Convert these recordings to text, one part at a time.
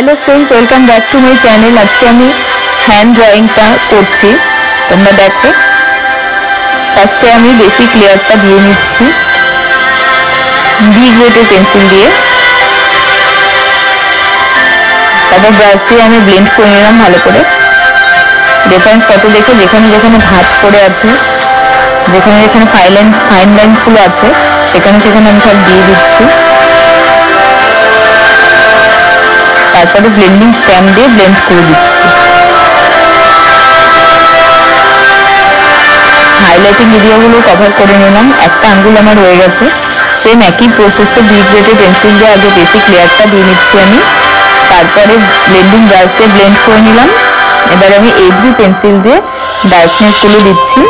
Hello friends welcome back to my channel আজকে আমি hand ড্রয়িংটা করছি। তোমরা দেখো। ফার্স্টে আমি বেসিক লেয়ারটা দিয়ে নিচ্ছি। বি গ্রেডের পেন্সিল দিয়ে। তারপর ব্রাশ দিয়ে আমি ব্লেন্ড করে নিলাম ভালো করে। রেফারেন্স ফটো দেখে যেখানে যেখানে ভাঁজ পড়ে আছে, যেখানে যেখানে ফাইন লাইন্স ফাইন লাইন্সগুলো আছে, সেখানে সেখানে আমি সব দিয়ে দিচ্ছি। তারপরে ব্লেন্ডিং স্ট্যাম্প দিয়ে ব্লেন্ড করে দিচ্ছি। হাইলাইটিং এরিয়াগুলো কভার করে নিলাম। একটা আঙ্গুল আমার হয়ে গেছে। সেম একই প্রসেসে বি গ্রেডের পেন্সিল দিয়ে আগে বেসিক লেয়ারটা দিয়ে নিচ্ছি আমি। তারপরে ব্লেন্ডিং ব্রাশ দিয়ে ব্লেন্ড করে নিলাম। এবার আমি এইট পেন্সিল দিয়ে ডার্কনেসগুলো দিচ্ছি।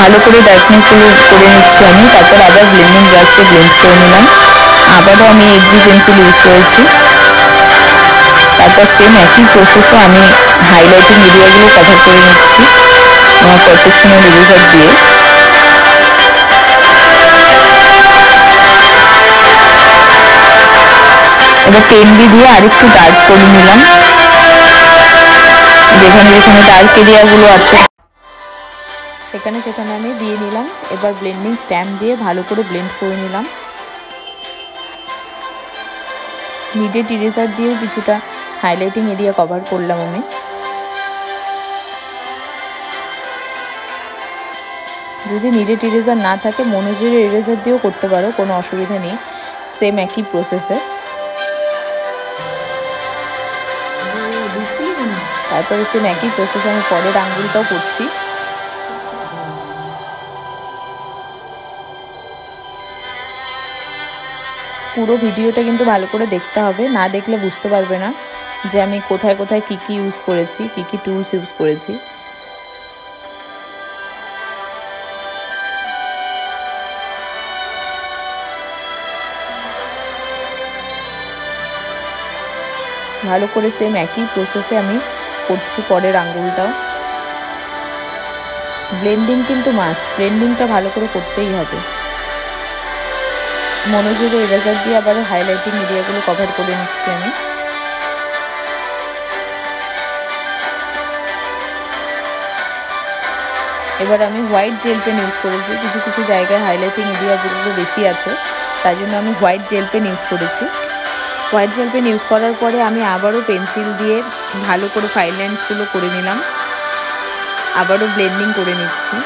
ভালো করে ডার্কনেসগুলো করে নিচ্ছি আমি, তারপর আবার ব্লেন্ডিং ব্রাশ দিয়ে ব্লেন্ড করে নিলাম। আবারও আমি এইট পেন্সিল ইউজ করেছি। তারপর সেম একই প্রসেসে আমি হাইলাইটিং এরিয়াগুলো কভার করে নিচ্ছি, আমার পারফেকশনাল ইরেজার দিয়ে। এবার পেন বি দিয়ে আরেকটু ডার্ক করে নিলাম। যেখানে যেখানে ডার্ক এরিয়াগুলো আছে সেখানে সেখানে আমি দিয়ে নিলাম। এবার ব্লেন্ডিং স্ট্যাম্প দিয়ে ভালো করে ব্লেন্ড করে নিলাম। নিডেড ইরেজার দিয়েও কিছুটা হাইলাইটিং এরিয়া কভার করলাম আমি। যদি নিডেড ইরেজার না থাকে মনোজিরো ইরেজার দিয়েও করতে পারো, কোনো অসুবিধা নেই। সেম একই প্রসেসে তারপরে সেম একই প্রসেসে আমি পরের আঙ্গুলটাও করছি। পুরো ভিডিওটা কিন্তু ভালো করে দেখতে হবে। না দেখলে বুঝতে পারবে না যে আমি কোথায় কোথায় কি কি ইউজ করেছি, কি কি টুলস ইউজ করেছি। ভালো করে সেম একই প্রসেসে আমি করছি পরের আঙ্গুলটাও ব্লেন্ডিং কিন্তু মাস্ট ব্লেন্ডিংটা ভালো করে করতেই হবে। মনোযোগ ইরেজার দিয়ে আবার হাইলাইটিং এরিয়াগুলো কভার করে নিচ্ছি আমি। এবার আমি হোয়াইট জেল পেন ইউজ করেছি। কিছু কিছু জায়গায় হাইলাইটিং এরিয়াগুলো বেশি আছে, তাই জন্য আমি হোয়াইট জেল পেন ইউজ করেছি। হোয়াইট জেল পেন ইউজ করার পরে আমি আবারও পেন্সিল দিয়ে ভালো করে ফাইল লাইন্সগুলো করে নিলাম। আবারও ব্লেন্ডিং করে নিচ্ছি।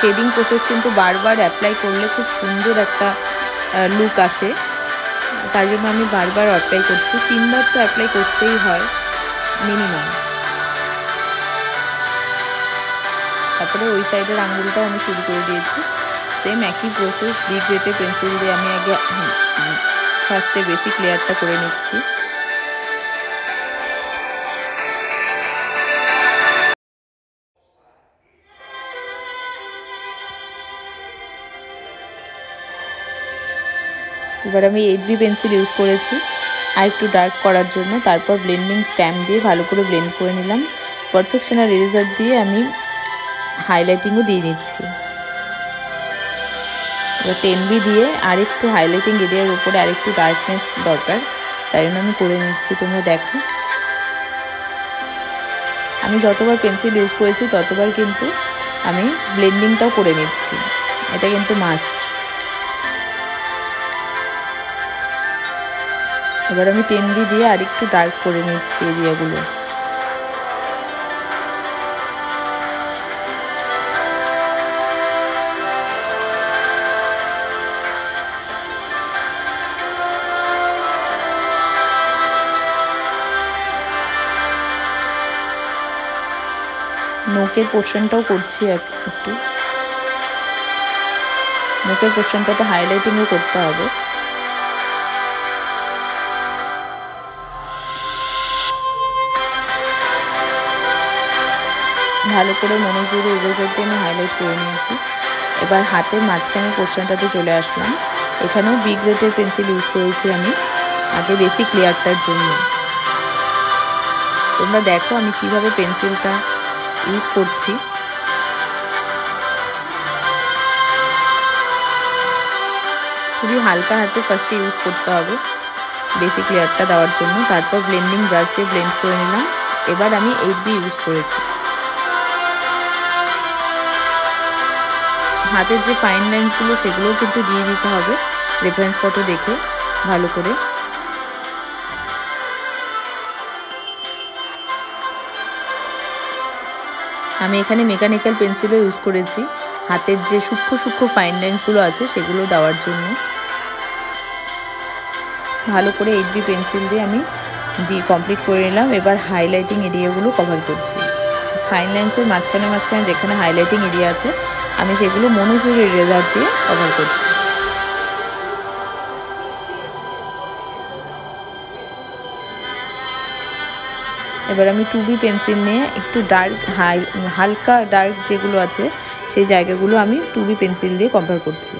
শেডিং প্রসেস কিন্তু বারবার অ্যাপ্লাই করলে খুব সুন্দর একটা লুক আসে। তাই জন্য আমি বারবার অ্যাপ্লাই করছি। তিনবার তো অ্যাপ্লাই করতেই হয় মিনিমাম তারপরে ওই সাইডের আঙুলটাও আমি শুরু করে দিয়েছি। সেম একই প্রসেস বি গ্রেটের পেন্সিল দিয়ে আমি আগে ফার্স্টে বেসিক লেয়ারটা করে নিচ্ছি। এবার আমি এইট বি পেন্সিল ইউজ করেছি। আর একটু ডার্ক করার জন্য। তারপর ব্লেন্ডিং স্ট্যাম্প দিয়ে ভালো করে ব্লেন্ড করে নিলাম। পারফেকশনাল ইরেজার দিয়ে আমি হাইলাইটিংও দিয়ে নিচ্ছি। এবার টেন বি দিয়ে আরেকটু হাইলাইটিং এরিয়ার উপরে আরেকটু ডার্কনেস দরকার। তাই জন্য আমি করে নিচ্ছি। তোমরা দেখো। আমি যতবার পেন্সিল ইউজ করেছি, ততবার কিন্তু আমি ব্লেন্ডিংটাও করে নিচ্ছি। এটা কিন্তু মাস্ট এবার আমি টেন বি দিয়ে আরেকটু ডার্ক করে নিচ্ছি এরিয়াগুলো নোকের পোর্শনটাও করছি একটু। নোকের পোর্শনটাতে হাইলাইটিংও করতে হবে। ভালো করে মনোযোগে ইরেজার দিয়ে আমি হাইলাইট করে নিয়েছি। এবার হাতের মাঝখানে পোর্শনটাতে চলে আসলাম। এখানেও বিগ রেটের পেন্সিল ইউজ করেছি আমি, আগে বেশি ক্লিয়ারটার জন্য। তোমরা দেখো আমি কীভাবে পেন্সিলটা ইউজ করছি। খুবই হালকা হাতে ফার্স্টে ইউজ করতে হবে বেসিক লেয়ারটা দেওয়ার জন্য। তারপর ব্লেন্ডিং ব্রাশ দিয়ে ব্লেন্ড করে নিলাম। এবার আমি এইট বি ইউজ করেছি। হাতের যে ফাইন লাইন্সগুলো সেগুলোও কিন্তু দিয়ে দিতে হবে। রেফারেন্স ফটো দেখে, ভালো করে। আমি এখানে মেকানিক্যাল পেন্সিলও ইউজ করেছি। হাতের যে সূক্ষ্ম সূক্ষ্ম ফাইন লাইন্সগুলো আছে, সেগুলো দেওয়ার জন্য। ভালো করে এইট বি পেন্সিল দিয়ে আমি দিয়ে কমপ্লিট করে নিলাম। এবার হাইলাইটিং এরিয়াগুলো কভার করছি। ফাইন লাইন্সের মাঝখানে মাঝখানে যেখানে হাইলাইটিং এরিয়া আছে আমি সেগুলো মনোজুরি রেজার দিয়ে কভার করছি। এবার আমি টুবি পেন্সিল নিয়ে একটু ডার্ক হাই হালকা ডার্ক যেগুলো আছে, সেই জায়গাগুলো আমি টুবি পেন্সিল দিয়ে কভার করছি।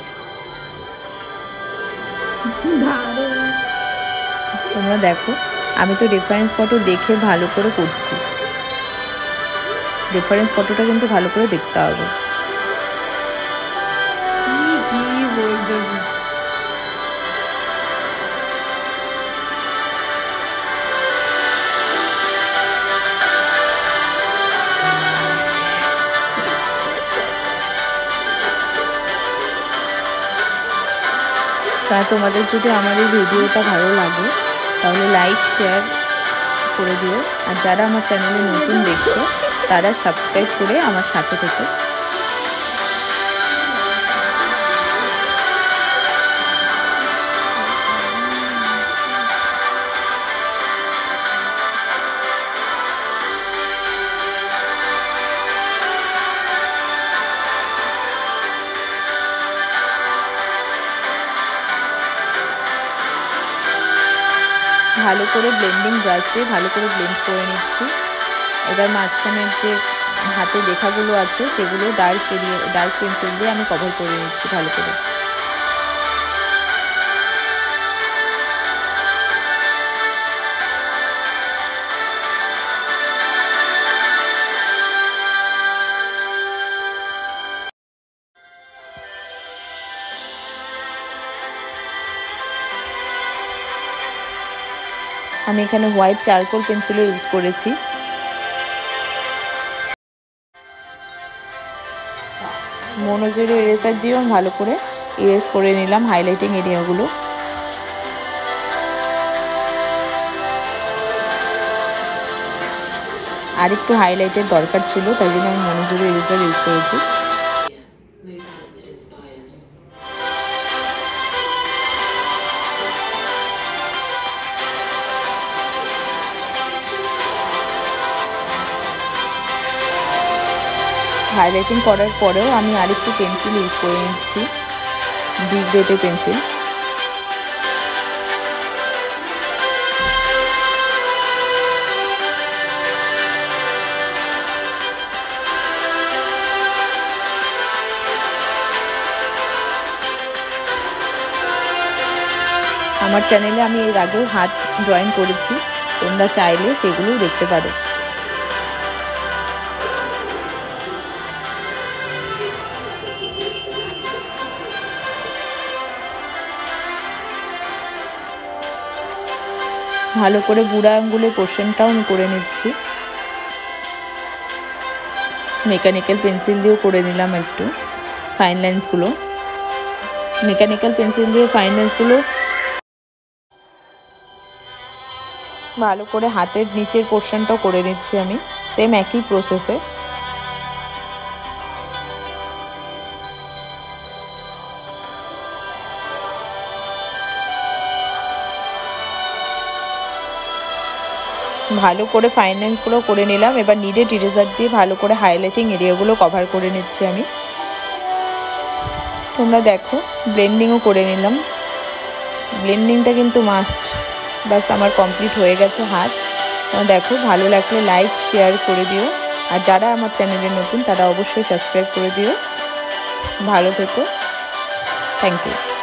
তোমরা দেখো, আমি তো রেফারেন্স ফটো দেখে ভালো করে করছি। রেফারেন্স ফটোটা কিন্তু ভালো করে দেখতে হবে। তা তোমাদের যদি আমার এই ভিডিওটা ভালো লাগে, তাহলে লাইক শেয়ার করে দিও। আর যারা আমার চ্যানেলে নতুন দেখছ, তারা সাবস্ক্রাইব করে আমার সাথে থেকে। ভালো করে ব্লেন্ডিং ব্রাশ দিয়ে ভালো করে ব্লেন্ড করে নিচ্ছি। এবার মাঝখানের যে হাতে লেখাগুলো আছে, সেগুলো ডার্ক এরিয়ে ডার্ক পেন্সিল দিয়ে আমি কভার করে নিচ্ছি ভালো করে। আমি এখানে হোয়াইট চারকোল পেন্সিলও ইউজ করেছি। মনোজের এরেসার দিয়েও ভালো করে ইরেজ করে নিলাম হাইলাইটিং এরিয়াগুলো। আর একটু হাইলাইটের দরকার ছিল, তাই জন্য আমি মনোজের এরেজার ইউজ করেছি। হাইলাইটিং করার পরেও আমি আরেকটু পেন্সিল ইউজ করে নিচ্ছি বিগ গ্রেটের পেন্সিল আমার চ্যানেলে আমি এর আগেও হাত ড্রয়িং করেছি, তোমরা চাইলে সেগুলোও দেখতে পারো। ভালো করে বুড়া আঙ্গুলের পোর্শনটাও আমি করে নিচ্ছি। মেকানিক্যাল পেন্সিল দিয়েও করে নিলাম একটু ফাইন লাইন্সগুলো মেকানিক্যাল পেন্সিল দিয়ে ফাইন লাইন্সগুলো ভালো করে হাতের নিচের পোর্শনটাও করে নিচ্ছি আমি সেম একই প্রসেসে ভালো করে ফাইন্যান্সগুলো করে নিলাম। এবার নিডেড ইরেজার দিয়ে ভালো করে হাইলাইটিং এরিয়াগুলো কভার করে নিচ্ছি আমি। তোমরা দেখো ব্লেন্ডিংও করে নিলাম। ব্লেন্ডিংটা কিন্তু মাস্ট ব্যাস, আমার কমপ্লিট হয়ে গেছে হাত। তোমরা দেখো, ভালো লাগলে লাইক শেয়ার করে দিও। আর যারা আমার চ্যানেলে নতুন, তারা অবশ্যই সাবস্ক্রাইব করে দিও। ভালো থেকো। Thank you